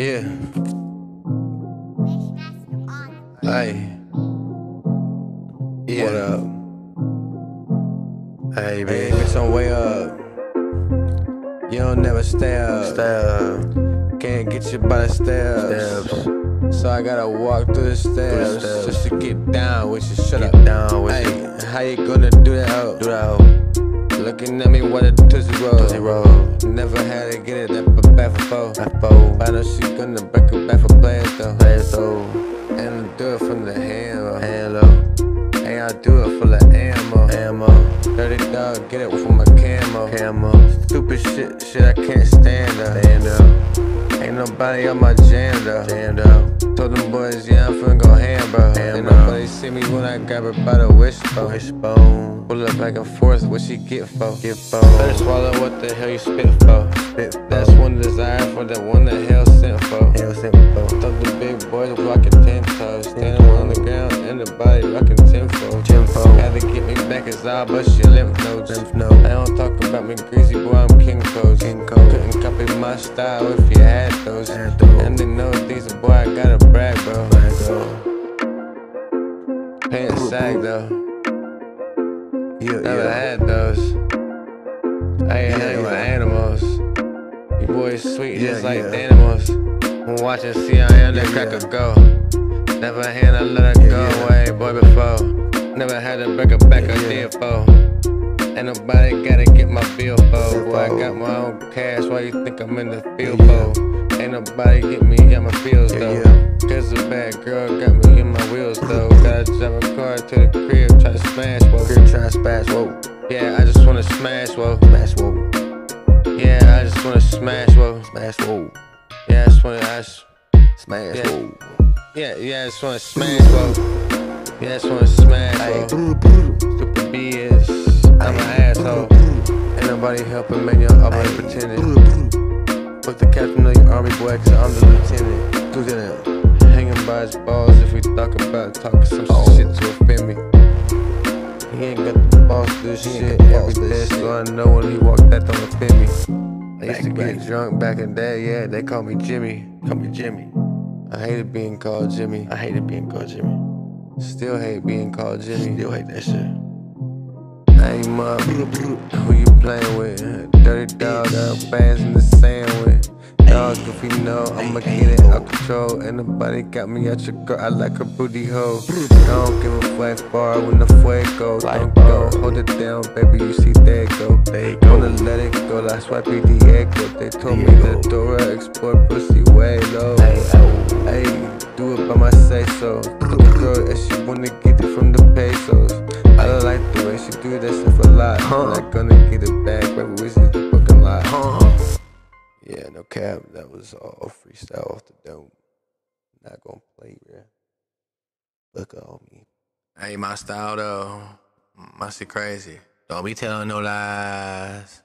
Yeah. Hey. Yeah. What up? Hey, baby, bitch, on way up. You don't never stay up. Stay up. Can't get you by the steps. Steps. So I gotta walk through the steps, steps. just to get down with you. Shut Get up. down with hey, you. how you gonna do that? Oh, Do that hoe. Looking at me what a tootsie roll. Tootsie roll. Never had to get it that but back for four. I know she gonna break it back for players though. Play it though. And I do it from the handle. Hand low. Hey, I do it full of ammo. Ammo. Dirty dog, get it from my camo. Camo. Stupid shit, shit I can't stand up. Stand up. Ain't nobody on my jam though. Stand up. Told them boys, yeah, I'm finna go ham, bro. Ham, bro. nobody see me when I grab her by the wishbone. Wishbone. Pull up back and forth, what she get for? Get Better phone. swallow what the hell you spit for. Spit That's one desire for the one that hell sent for. Hell simple. Thought the big boys walking ten toes, standing on the ground and the body rocking tenfold. Tempo. Had to get me back as all but she lymph nodes. Lymph I don't talk about me greasy boy, I'm king codes. King Code. Couldn't copy my style if you had those. Had those. And they know these boy, I gotta Sag though, Yeah, never yeah. had those. I ain't Yeah, hang with yeah. animals. You boys sweet Yeah, just like yeah. animals. I'm watching see I am the cracker go. Never had I let her go away, boy, before. Never had to break her back Yeah, a yeah. deal for. Ain't nobody gotta get my bill for. Boy, I got my own cash, why you think I'm in the field for? Ain't nobody get me at my Yeah, though. Cause a bad girl got me in my wheels though. Gotta drive a car to the crib, try to smash, whoa. Crib try to smash, whoa. Yeah, I just wanna smash, whoa. Smash, whoa. Yeah, I just wanna smash, whoa. Smash, whoa. Yeah, I just wanna, I just, Smash, Yeah. whoa. yeah, yeah, I just wanna smash, whoa. Yeah, I just wanna smash, whoa. Stupid bitch, I'm an asshole. Ain't nobody helping, man, you're always Hey, pretending. brr. The captain of your army, boy, cause I'm the lieutenant. Lieutenant. Hanging by his balls if we talk about talking some Oh. shit to offend me. He ain't got the boss to this shit every day, so I know when he walked that don't offend me. I used to get drunk back in the day, yeah, they call me Jimmy. Call me Jimmy. I hated being called Jimmy. I hated being called Jimmy. Still hate being called Jimmy. Still hate that shit. Name up, who you playing with? Dirty dog, got bands in the sand know, I'ma get it out control. And the body got me out your girl, I like her booty hole. Don't give a flash bar when the fuego. Don't go, hold it down, baby, you see it go. There you go. Wanna let it go, that's why be Diego. They told me the Dora explore pussy way low. Hey. Do it by my say so. The girl, if she wanna get it from the pesos. I don't like the way she do that stuff a lot. Huh. I'm not gonna get it back, baby, we Yeah, no cap, that was all freestyle off the dome. Not gonna play, bro. Look on me. Hey, my style though, my shit crazy. Don't be telling no lies.